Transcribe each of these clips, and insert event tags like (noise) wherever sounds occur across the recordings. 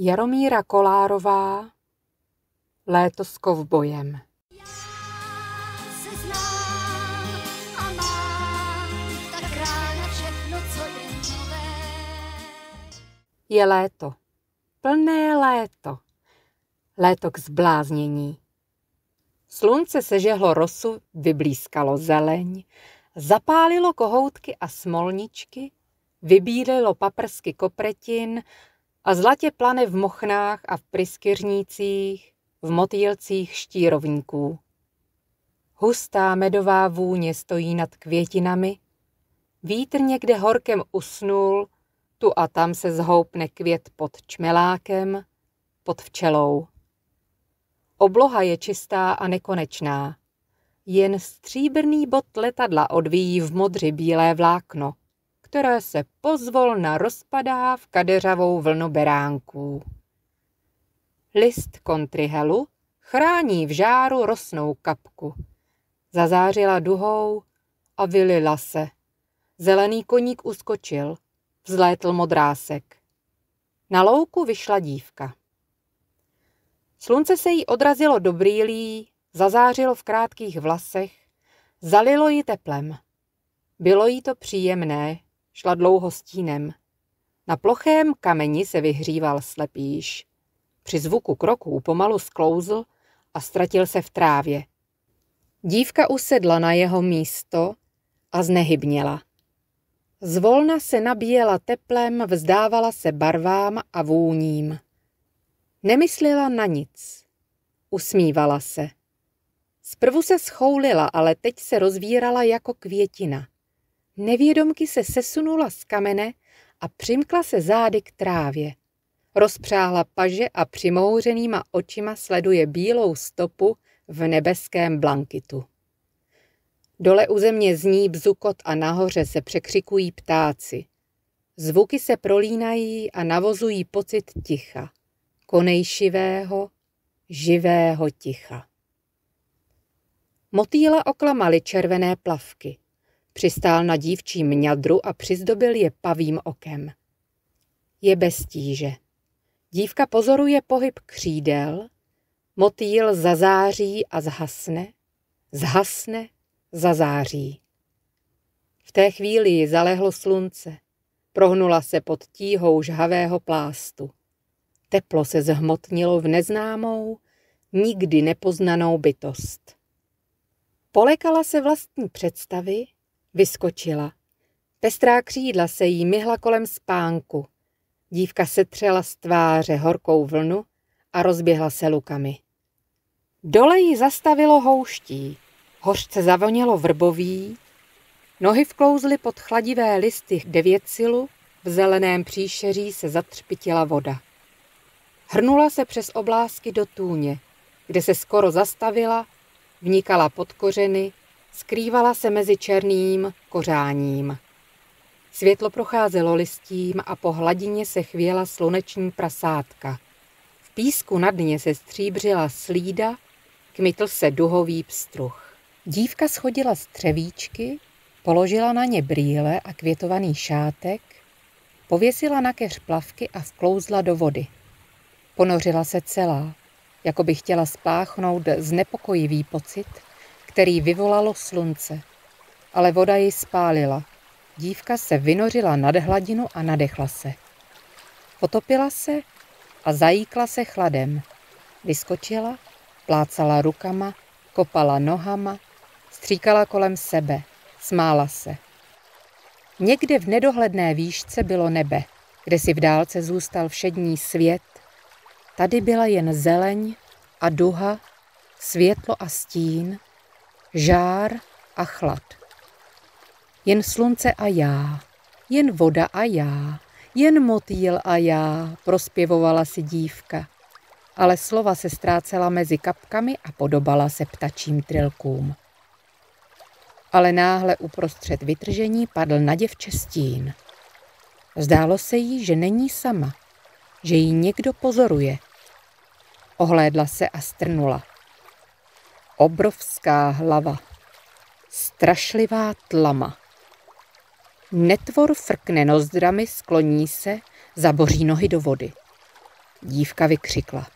Jaromíra Kolárová Léto s kovbojem je léto. Plné léto. Léto k zbláznění. Slunce sežehlo rosu, vyblískalo zeleň, zapálilo kohoutky a smolničky, vybílilo paprsky kopretin a zlatě plane v mochnách a v pryskyřnících, v motýlcích štírovníků. Hustá medová vůně stojí nad květinami, vítr někde horkem usnul, tu a tam se zhoupne květ pod čmelákem, pod včelou. Obloha je čistá a nekonečná. Jen stříbrný bod letadla odvíjí v modři bílé vlákno, které se pozvolna rozpadá v kadeřavou vlnu beránků. List kontrihelu chrání v žáru rosnou kapku. Zazářila duhou a vylila se. Zelený koník uskočil, vzlétl modrásek. Na louku vyšla dívka. Slunce se jí odrazilo do brýlí, zazářilo v krátkých vlasech, zalilo ji teplem. Bylo jí to příjemné, šla dlouho stínem. Na plochém kameni se vyhříval slepíš. Při zvuku kroků pomalu sklouzl a ztratil se v trávě. Dívka usedla na jeho místo a znehybněla. Zvolna se nabíjela teplem, vzdávala se barvám a vůním. Nemyslela na nic. Usmívala se. Zprvu se schoulila, ale teď se rozvírala jako květina. Nevědomky se sesunula z kamene a přimkla se zády k trávě. Rozpřáhla paže a přimouřenýma očima sleduje bílou stopu v nebeském blankitu. Dole u země zní bzukot a nahoře se překřikují ptáci. Zvuky se prolínají a navozují pocit ticha konejšivého, živého ticha. Motýla oklamaly červené plavky. Přistál na dívčím mňadru a přizdobil je pavým okem. Je bez tíže. Dívka pozoruje pohyb křídel, motýl zazáří a zhasne, zhasne, zazáří. V té chvíli ji zalehlo slunce, prohnula se pod tíhou žhavého plástu. Teplo se zhmotnilo v neznámou, nikdy nepoznanou bytost. Polekala se vlastní představy, vyskočila. Pestrá křídla se jí myhla kolem spánku. Dívka setřela z tváře horkou vlnu a rozběhla se lukami. Dole jí zastavilo houští, hořce zavonělo vrbový, nohy vklouzly pod chladivé listy devětsilu, v zeleném příšeří se zatřpitila voda. Hrnula se přes oblásky do tůně, kde se skoro zastavila, vnikala pod kořeny, skrývala se mezi černým kořáním. Světlo procházelo listím a po hladině se chvěla sluneční prasátka. V písku na dně se stříbřila slída, kmitl se duhový pstruh. Dívka schodila z třevíčky, položila na ně brýle a květovaný šátek, pověsila na keř plavky a vklouzla do vody. Ponořila se celá, jako by chtěla spáchnout znepokojivý pocit, který vyvolalo slunce. Ale voda ji spálila. Dívka se vynořila nad hladinu a nadechla se. Potopila se a zajíkla se chladem. Vyskočila, plácala rukama, kopala nohama, stříkala kolem sebe, smála se. Někde v nedohledné výšce bylo nebe, kde si v dálce zůstal všední svět Tady byla jen zeleň a duha, světlo a stín, žár a chlad. Jen slunce a já, jen voda a já, jen motýl a já, prospěvovala si dívka. Ale slova se ztrácela mezi kapkami a podobala se ptačím trilkům. Ale náhle uprostřed vytržení padl na děvče stín. Zdálo se jí, že není sama, že ji někdo pozoruje – Ohlédla se a strnula. Obrovská hlava. Strašlivá tlama. Netvor frkne nozdrami, skloní se, zaboří nohy do vody. Dívka vykřikla.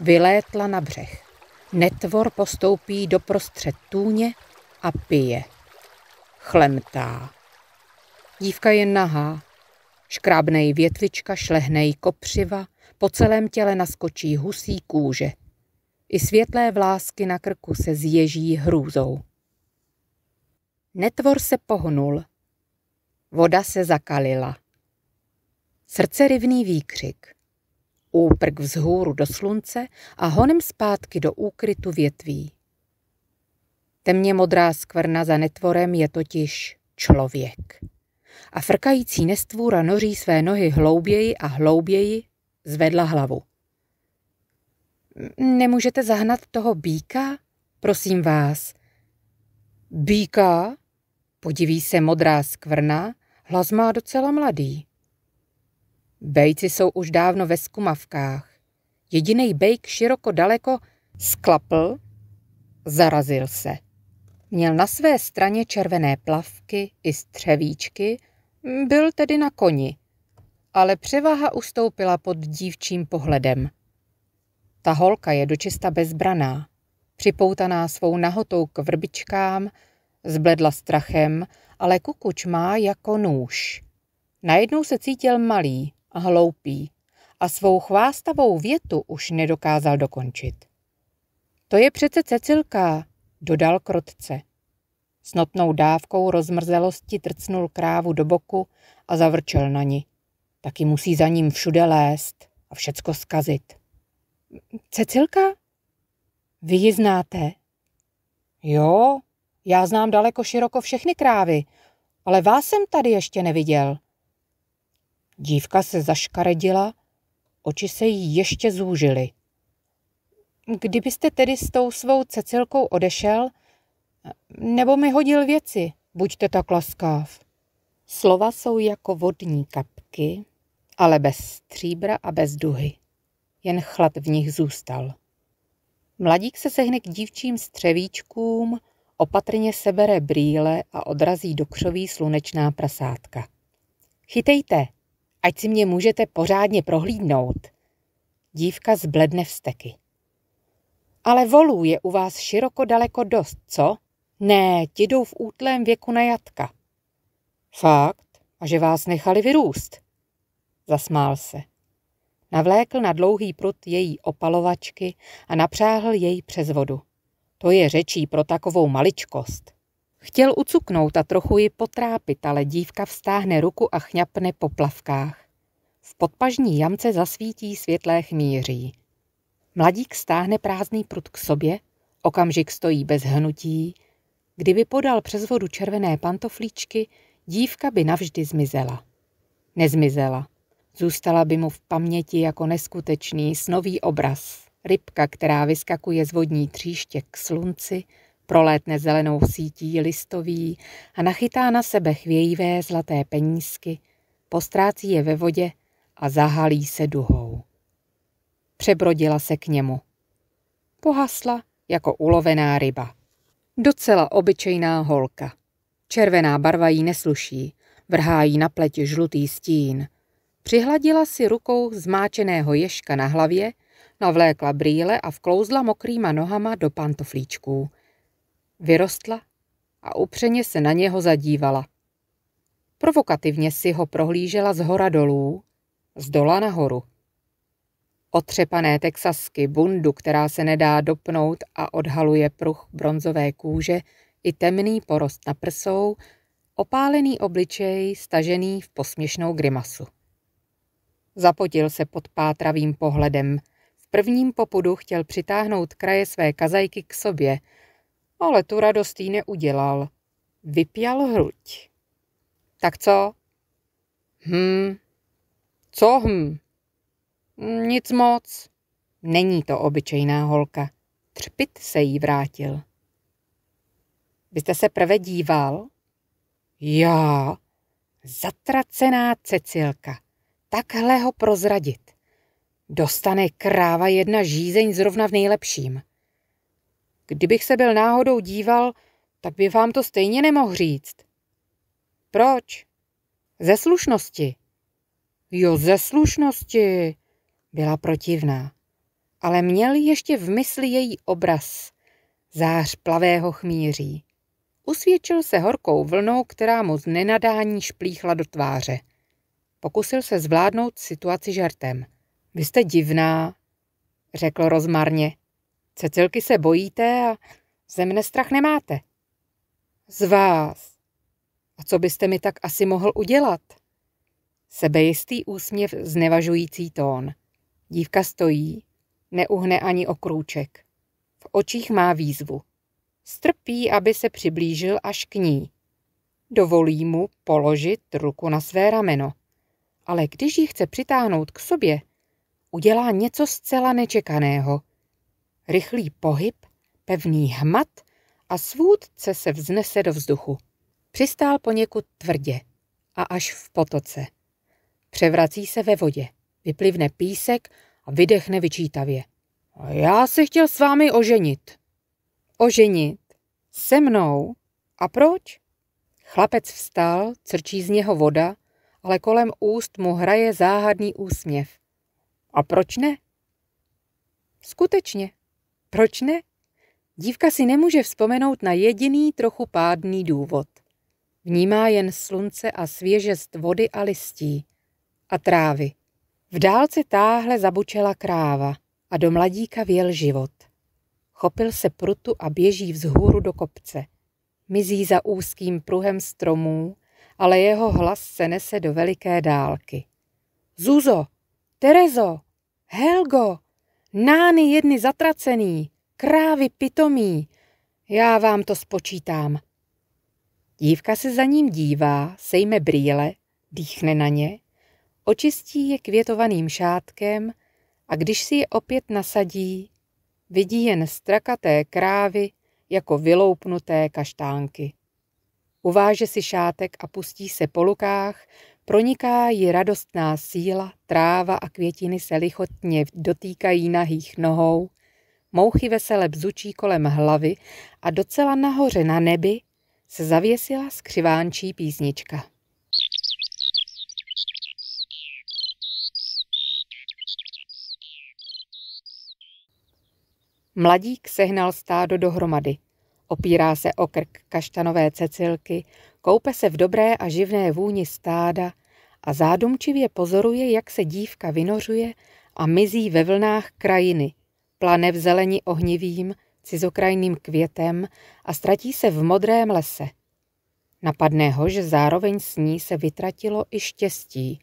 Vylétla na břeh. Netvor postoupí do prostřed tůně a pije. Chlemtá. Dívka je nahá. Škrábnej větvička, šlehnej kopřiva, po celém těle naskočí husí kůže. I světlé vlásky na krku se zježí hrůzou. Netvor se pohnul. Voda se zakalila. Srdce rivný výkřik. Úprk vzhůru do slunce a honem zpátky do úkrytu větví. Temně modrá skvrna za netvorem je totiž člověk. A frkající nestvůra noří své nohy hlouběji a hlouběji zvedla hlavu. Nemůžete zahnat toho býka? Prosím vás. Býka? Podiví se modrá skvrna, hlas má docela mladý. Bejci jsou už dávno ve skumavkách. Jediný bejk široko daleko sklapl, zarazil se. Měl na své straně červené plavky i střevíčky, byl tedy na koni, ale převaha ustoupila pod dívčím pohledem. Ta holka je dočista bezbraná, připoutaná svou nahotou k vrbičkám, zbledla strachem, ale kukuč má jako nůž. Najednou se cítil malý a hloupý a svou chvástavou větu už nedokázal dokončit. To je přece Cecilka, dodal krotce. S notnou dávkou rozmrzelosti trcnul krávu do boku a zavrčel na ní. Taky musí za ním všude lézt a všecko skazit. Cecilka? Vy ji znáte? Jo, já znám daleko široko všechny krávy, ale vás jsem tady ještě neviděl. Dívka se zaškaredila, oči se jí ještě zúžily. Kdybyste tedy s tou svou Cecilkou odešel, nebo mi hodil věci, buďte tak laskav. Slova jsou jako vodní kapky, ale bez stříbra a bez duhy. Jen chlad v nich zůstal. Mladík se sehne k dívčím střevíčkům, opatrně sebere brýle a odrazí do křoví slunečná prasátka. Chytejte, ať si mě můžete pořádně prohlídnout. Dívka zbledne vsteky. Ale volů je u vás široko daleko dost, co? Ne, ti jdou v útlém věku na jatka. Fakt? A že vás nechali vyrůst? Zasmál se. Navlékl na dlouhý prut její opalovačky a napřáhl jej přes vodu. To je řečí pro takovou maličkost. Chtěl ucuknout a trochu ji potrápit, ale dívka vstáhne ruku a chňapne po plavkách. V podpažní jamce zasvítí světlé chmíří. Mladík stáhne prázdný prut k sobě, okamžik stojí bez hnutí. Kdyby podal přes vodu červené pantoflíčky, dívka by navždy zmizela. Nezmizela. Zůstala by mu v paměti jako neskutečný snový obraz. Rybka, která vyskakuje z vodní tříště k slunci, prolétne zelenou sítí listový a nachytá na sebe chvějivé zlaté penízky, postrácí je ve vodě a zahalí se duhou. Přebrodila se k němu. Pohasla jako ulovená ryba. Docela obyčejná holka. Červená barva jí nesluší, vrhá jí na pleť žlutý stín. Přihladila si rukou zmáčeného ješka na hlavě, navlékla brýle a vklouzla mokrýma nohama do pantoflíčků. Vyrostla a upřeně se na něho zadívala. Provokativně si ho prohlížela z hora dolů, z dola nahoru. Otřepané texasky, bundu, která se nedá dopnout a odhaluje pruh bronzové kůže i temný porost na prsou, opálený obličej stažený v posměšnou grimasu. Zapotil se pod pátravým pohledem. V prvním popudu chtěl přitáhnout kraje své kazajky k sobě, ale tu radost jí neudělal. Vypěl hruď. Tak co? Hm. Co hm? Nic moc. Není to obyčejná holka. Třpit se jí vrátil. Byste se prve díval? Já. Zatracená Cecilka. Takhle ho prozradit. Dostane kráva jedna žízeň zrovna v nejlepším. Kdybych se byl náhodou díval, tak by vám to stejně nemohl říct. Proč? Ze slušnosti. Jo, ze slušnosti. Byla protivná, ale měl ještě v mysli její obraz, zář plavého chmíří. Usvědčil se horkou vlnou, která mu z nenadání šplíchla do tváře. Pokusil se zvládnout situaci žartem. Vy jste divná, řekl rozmarně. Cecilky se bojíte a ze mne strach nemáte. Z vás. A co byste mi tak asi mohl udělat? Sebejistý úsměv znevažující tón. Dívka stojí, neuhne ani o krůček. V očích má výzvu. Strpí, aby se přiblížil až k ní. Dovolí mu položit ruku na své rameno. Ale když ji chce přitáhnout k sobě, udělá něco zcela nečekaného. Rychlý pohyb, pevný hmat a svůdce se vznese do vzduchu. Přistál poněkud tvrdě a až v potoce. Převrací se ve vodě, vyplivne písek a vydechne vyčítavě. Já se chtěl s vámi oženit. Oženit? Se mnou? A proč? Chlapec vstal, crčí z něho voda, ale kolem úst mu hraje záhadný úsměv. A proč ne? Skutečně, proč ne? Dívka si nemůže vzpomenout na jediný trochu pádný důvod. Vnímá jen slunce a svěžest vody a listí a trávy. V dálce táhle zabučela kráva a do mladíka věl život. Chopil se prutu a běží vzhůru do kopce. Mizí za úzkým pruhem stromů, ale jeho hlas se nese do veliké dálky. Zuzo, Terezo, Helgo, nány jedny zatracený, krávy pitomí, já vám to spočítám. Dívka se za ním dívá, sejme brýle, dýchne na ně, očistí je květovaným šátkem a když si je opět nasadí, vidí jen strakaté krávy jako vyloupnuté kaštánky. Uváže si šátek a pustí se po lukách, proniká ji radostná síla, tráva a květiny se lichotně dotýkají nahých nohou, mouchy vesele bzučí kolem hlavy a docela nahoře na nebi se zavěsila skřivánčí písnička. Mladík sehnal stádo dohromady. Opírá se o krk kaštanové cecilky, koupe se v dobré a živné vůni stáda a zádumčivě pozoruje, jak se dívka vynořuje a mizí ve vlnách krajiny, plane v zeleni ohnivým, cizokrajným květem a ztratí se v modrém lese. Napadne ho, že zároveň s ní se vytratilo i štěstí.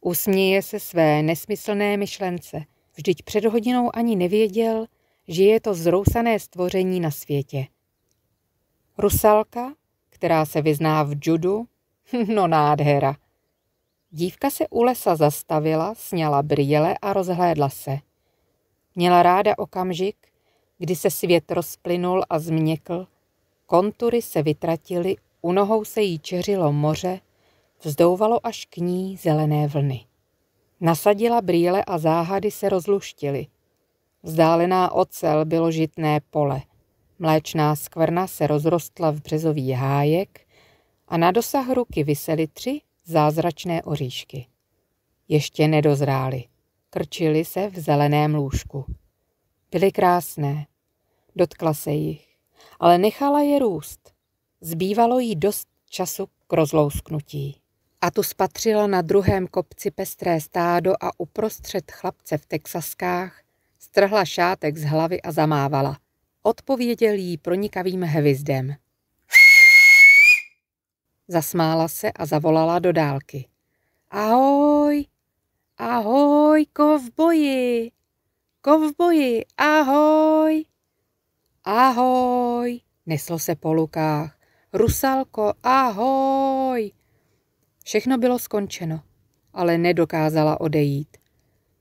Usměje se své nesmyslné myšlence. Vždyť před hodinou ani nevěděl, že je to zrousané stvoření na světě. Rusalka, která se vyzná v judu, (laughs) no nádhera. Dívka se u lesa zastavila, sněla brýle a rozhlédla se. Měla ráda okamžik, kdy se svět rozplynul a změkl, kontury se vytratily, u nohou se jí čeřilo moře, vzdouvalo až k ní zelené vlny. Nasadila brýle a záhady se rozluštily. Vzdálená ocel bylo žitné pole. Mléčná skvrna se rozrostla v březový hájek a na dosah ruky visely tři zázračné oříšky. Ještě nedozrály. Krčili se v zeleném lůžku. Byly krásné. Dotkla se jich, ale nechala je růst. Zbývalo jí dost času k rozlousknutí. A tu spatřila na druhém kopci pestré stádo a uprostřed chlapce v texaskách strhla šátek z hlavy a zamávala. Odpověděl jí pronikavým hvizdem. Zasmála se a zavolala do dálky. Ahoj, ahoj, kovboji, kovboji, ahoj, ahoj, neslo se po lukách. Rusalko, ahoj. Všechno bylo skončeno, ale nedokázala odejít.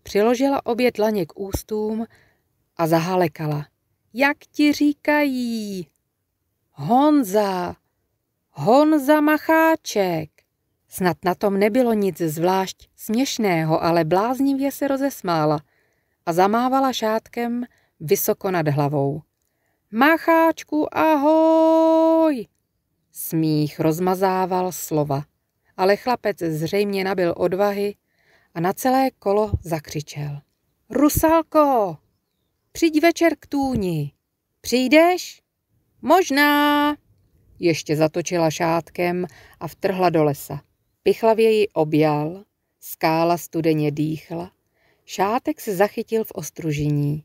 Přiložila obě dlaně k ústům a zahalekala. Jak ti říkají? Honza, Honza Macháček. Snad na tom nebylo nic zvlášť směšného, ale bláznivě se rozesmála a zamávala šátkem vysoko nad hlavou. Macháčku, ahoj! Smích rozmazával slova, ale chlapec zřejmě nabil odvahy a na celé kolo zakřičel. Rusalko, přijď večer k tůni. Přijdeš? Možná. Ještě zatočila šátkem a vtrhla do lesa. Pichlavě ji objal, skála studeně dýchla, šátek se zachytil v ostružiní.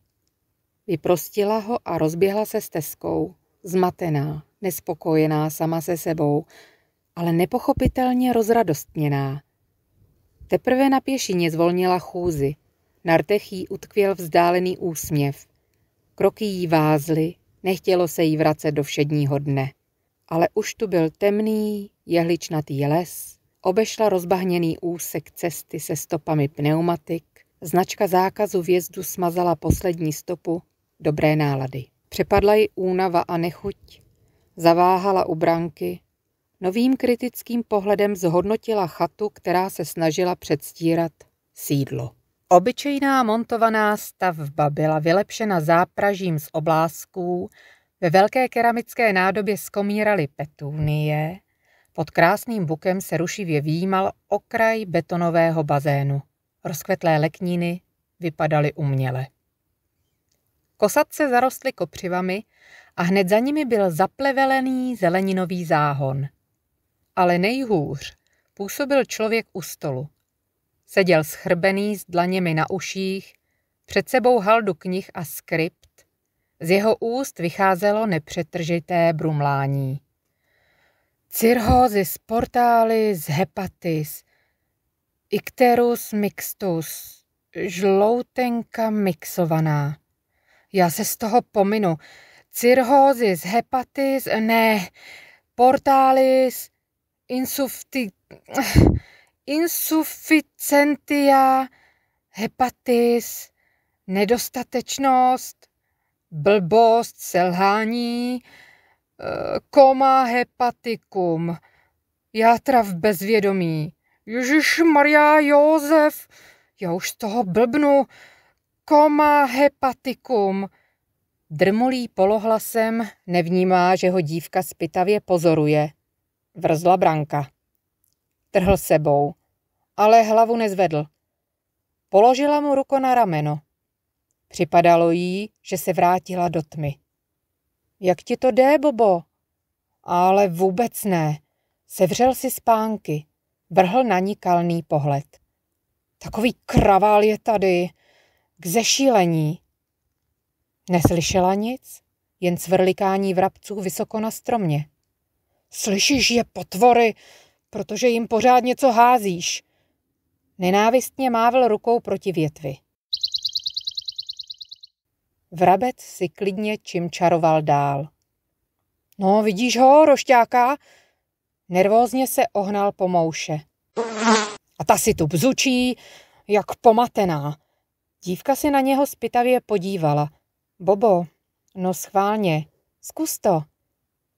Vyprostila ho a rozběhla se stezkou, zmatená, nespokojená sama se sebou, ale nepochopitelně rozradostněná. Teprve na pěšině zvolnila chůzi, na rtech jí utkvěl vzdálený úsměv. Kroky jí vázly, nechtělo se jí vracet do všedního dne. Ale už tu byl temný, jehličnatý les, obešla rozbahněný úsek cesty se stopami pneumatik, značka zákazu vjezdu smazala poslední stopu dobré nálady. Přepadla ji únava a nechuť, zaváhala u branky, novým kritickým pohledem zhodnotila chatu, která se snažila předstírat sídlo. Obyčejná montovaná stavba byla vylepšena zápražím z oblázků, ve velké keramické nádobě skomíraly petunie, pod krásným bukem se rušivě výjímal okraj betonového bazénu. Rozkvetlé lekníny vypadaly uměle. Kosatce zarostly kopřivami a hned za nimi byl zaplevelený zeleninový záhon. Ale nejhůř působil člověk u stolu. Seděl schrbený s dlaněmi na uších, před sebou haldu knih a skript. Z jeho úst vycházelo nepřetržité brumlání. Cirhózis portalis hepatis, icterus mixtus, žloutenka mixovaná. Já se z toho pominu. Cirhózis hepatis, ne, portalis, insufti, insuficientia, hepatis, nedostatečnost, blbost, selhání, koma hepatikum, játra v bezvědomí. Ježíš Maria Josef, já už z toho blbnu, koma hepatikum. Drmulý polohlasem nevnímá, že ho dívka spytavě pozoruje. Vrzla branka. Trhl sebou, ale hlavu nezvedl. Položila mu ruko na rameno. Připadalo jí, že se vrátila do tmy. Jak ti to jde, Bobo? Ale vůbec ne. Sevřel si spánky. Vrhl na ní kalný pohled. Takový kravál je tady. K zešílení. Neslyšela nic, jen svrlikání vrabců vysoko na stromě. Slyšíš je potvory, protože jim pořád něco házíš. Nenávistně mávl rukou proti větvi. Vrabec si klidně čím čaroval dál. No, vidíš ho, rošťáka? Nervózně se ohnal po mouše. A ta si tu bzučí, jak pomatená. Dívka se na něho spytavě podívala. Bobo, no schválně, zkus to.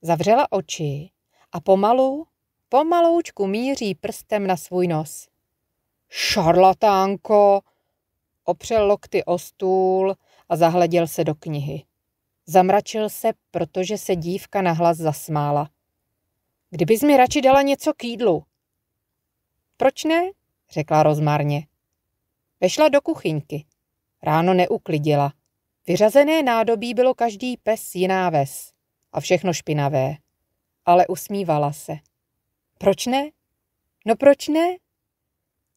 Zavřela oči a pomalu, pomaloučku míří prstem na svůj nos. Šarlatánko! Opřel lokty o stůl a zahleděl se do knihy. Zamračil se, protože se dívka nahlas zasmála. Kdybys mi radši dala něco k jídlu. Proč ne? řekla rozmarně. Vešla do kuchyňky. Ráno neuklidila. Vyřazené nádobí bylo každý pes jiná ves. A všechno špinavé. Ale usmívala se. Proč ne? No proč ne?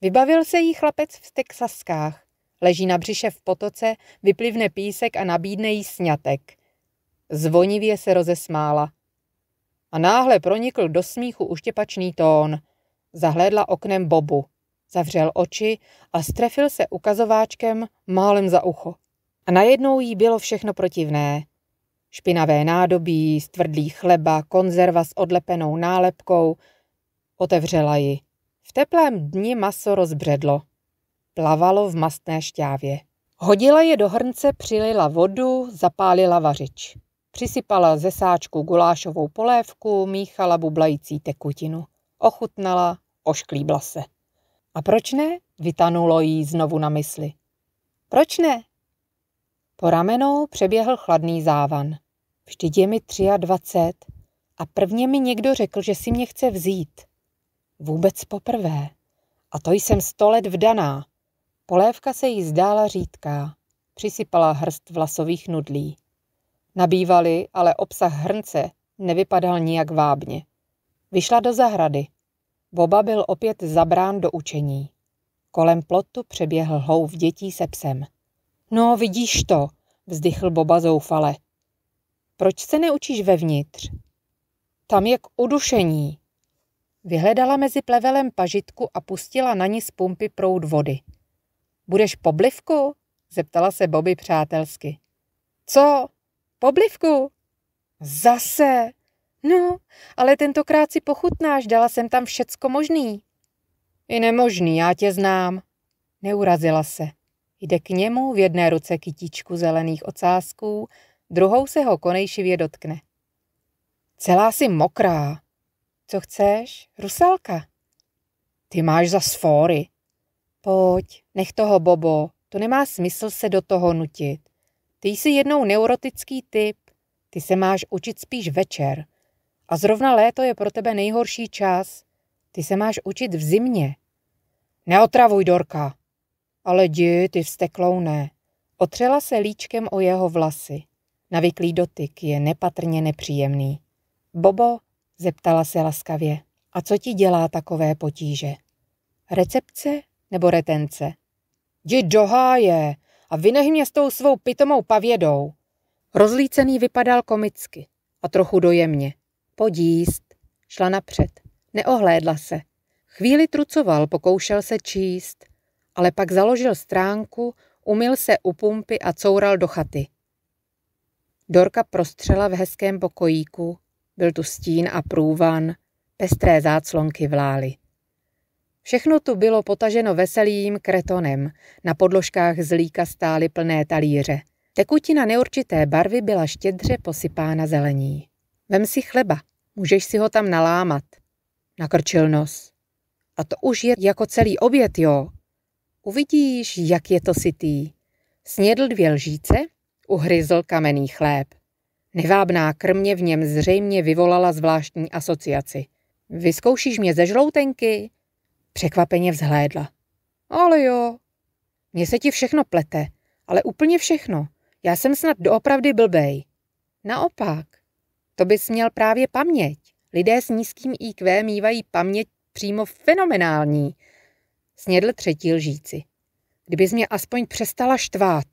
Vybavil se jí chlapec v Texaskách. Leží na břiše v potoce, vyplivne písek a nabídne jí sňatek. Zvonivě se rozesmála. A náhle pronikl do smíchu uštěpačný tón. Zahlédla oknem Bobu. Zavřel oči a strefil se ukazováčkem málem za ucho. A najednou jí bylo všechno protivné. Špinavé nádobí, stvrdlý chleba, konzerva s odlepenou nálepkou. Otevřela ji. V teplém dni maso rozbředlo plavalo v mastné šťávě. Hodila je do hrnce, přilila vodu, zapálila vařič. Přisypala ze sáčku gulášovou polévku, míchala bublající tekutinu. Ochutnala, ošklíbla se. A proč ne? Vytanulo jí znovu na mysli. Proč ne? Po ramenou přeběhl chladný závan. Vždyť je mi dvacet a prvně mi někdo řekl, že si mě chce vzít. Vůbec poprvé. A to jsem sto let vdaná. Polévka se jí zdála řídká. Přisypala hrst vlasových nudlí. Nabývali, ale obsah hrnce nevypadal nijak vábně. Vyšla do zahrady. Boba byl opět zabrán do učení. Kolem plotu přeběhl hlouf dětí se psem. No, vidíš to, vzdychl Boba zoufale. Proč se neučíš vevnitř? Tam je k udušení. Vyhledala mezi plevelem pažitku a pustila na ní z pumpy proud vody. Budeš poblivku? zeptala se Bobby přátelsky. Co? Poblivku? Zase? No, ale tentokrát si pochutnáš, dala jsem tam všecko možný. I nemožný, já tě znám. Neurazila se. Jde k němu v jedné ruce kytičku zelených ocásků, druhou se ho konejšivě dotkne. Celá si mokrá. Co chceš? Rusalka. Ty máš za sfóry. Pojď, nech toho, Bobo, to nemá smysl se do toho nutit. Ty jsi jednou neurotický typ, ty se máš učit spíš večer. A zrovna léto je pro tebe nejhorší čas. Ty se máš učit v zimě. Neotravuj, Dorka. Ale jdi, ty ne. Otřela se líčkem o jeho vlasy. Navyklý dotyk je nepatrně nepříjemný. Bobo, zeptala se laskavě, a co ti dělá takové potíže? Recepce nebo retence? Jdi do háje a vynech mě s tou svou pitomou pavědou. Rozlícený vypadal komicky a trochu dojemně. Podíst. Šla napřed. Neohlédla se. Chvíli trucoval, pokoušel se číst, ale pak založil stránku, umyl se u pumpy a coural do chaty. Dorka prostřela v hezkém pokojíku, byl tu stín a průvan, pestré záclonky vlály. Všechno tu bylo potaženo veselým kretonem, na podložkách zlíka stály plné talíře. Tekutina neurčité barvy byla štědře posypána zelení. Vem si chleba, můžeš si ho tam nalámat. Nakrčil nos. A to už je jako celý oběd, jo. Uvidíš, jak je to sytý. Snědl dvě lžíce, uhryzl kamenný chléb. Nevábná krmě v něm zřejmě vyvolala zvláštní asociaci. Vyzkoušíš mě ze žloutenky? Překvapeně vzhlédla. Ale jo. Mně se ti všechno plete, ale úplně všechno. Já jsem snad doopravdy blbej. Naopak. To bys měl právě paměť. Lidé s nízkým IQ mývají paměť přímo fenomenální. Snědl třetí lžíci. Kdybys mě aspoň přestala štvát.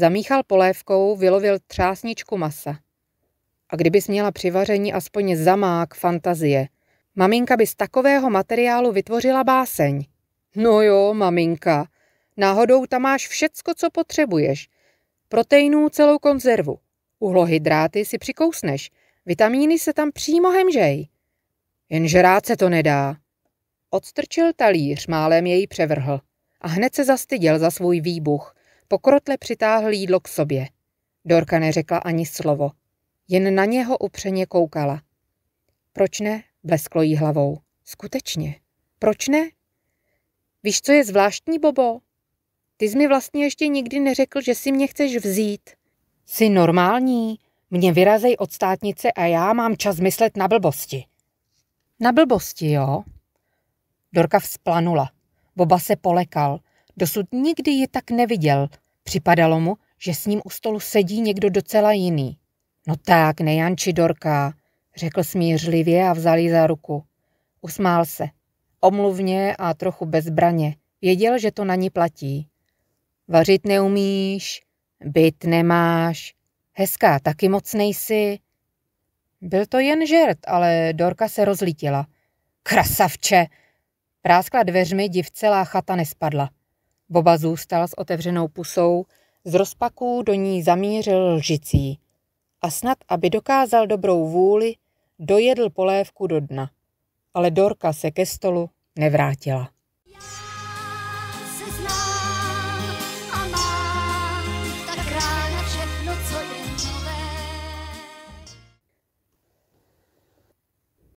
Zamíchal polévkou, vylovil třásničku masa. A kdybys měla při vaření aspoň zamák fantazie, maminka by z takového materiálu vytvořila báseň. No jo, maminka, náhodou tam máš všecko, co potřebuješ. Proteinů celou konzervu. Uhlohydráty si přikousneš, vitamíny se tam přímo hemžej. Jen žrát se to nedá. Odstrčil talíř, málem jej převrhl. A hned se zastyděl za svůj výbuch. Pokrotle přitáhl jídlo k sobě. Dorka neřekla ani slovo. Jen na něho upřeně koukala. Proč ne? Blesklo jí hlavou. Skutečně. Proč ne? Víš, co je zvláštní, Bobo? Ty jsi mi vlastně ještě nikdy neřekl, že si mě chceš vzít. Jsi normální? Mě vyrazej od státnice a já mám čas myslet na blbosti. Na blbosti, jo? Dorka vzplanula. Boba se polekal. Dosud nikdy ji tak neviděl. Připadalo mu, že s ním u stolu sedí někdo docela jiný. No tak, nejanči Dorka, řekl smířlivě a vzal ji za ruku. Usmál se. Omluvně a trochu bezbraně. Věděl, že to na ní platí. Vařit neumíš, byt nemáš, hezká taky moc nejsi. Byl to jen žert, ale Dorka se rozlítila. Krasavče! Práskla dveřmi, div celá chata nespadla. Boba zůstal s otevřenou pusou, z rozpaků do ní zamířil lžicí. A snad, aby dokázal dobrou vůli, dojedl polévku do dna. Ale Dorka se ke stolu nevrátila.